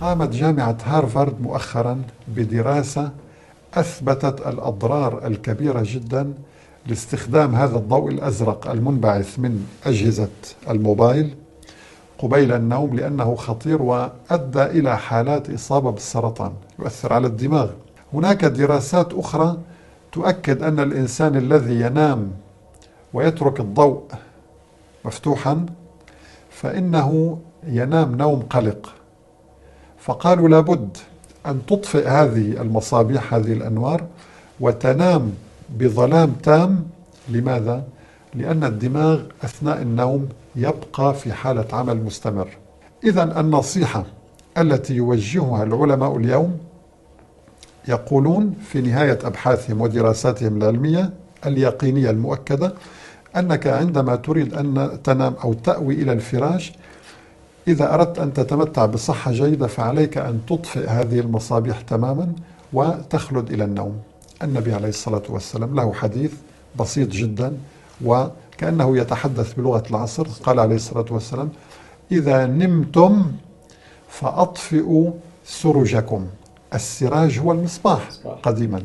قامت جامعة هارفارد مؤخرا بدراسة أثبتت الأضرار الكبيرة جدا لاستخدام هذا الضوء الأزرق المنبعث من أجهزة الموبايل قبيل النوم لأنه خطير وأدى إلى حالات إصابة بالسرطان يؤثر على الدماغ. هناك دراسات أخرى تؤكد أن الإنسان الذي ينام ويترك الضوء مفتوحا فإنه ينام نوم قلق. فقالوا لابد أن تطفئ هذه المصابيح هذه الأنوار وتنام بظلام تام لماذا؟ لأن الدماغ أثناء النوم يبقى في حالة عمل مستمر إذا النصيحة التي يوجهها العلماء اليوم يقولون في نهاية أبحاثهم ودراساتهم العلمية اليقينية المؤكدة أنك عندما تريد أن تنام أو تأوي إلى الفراش إذا أردت أن تتمتع بصحة جيدة فعليك أن تطفئ هذه المصابيح تماما وتخلد إلى النوم. النبي عليه الصلاة والسلام له حديث بسيط جدا وكأنه يتحدث بلغة العصر. قال عليه الصلاة والسلام إذا نمتم فأطفئوا سرجكم السراج هو المصباح قديما.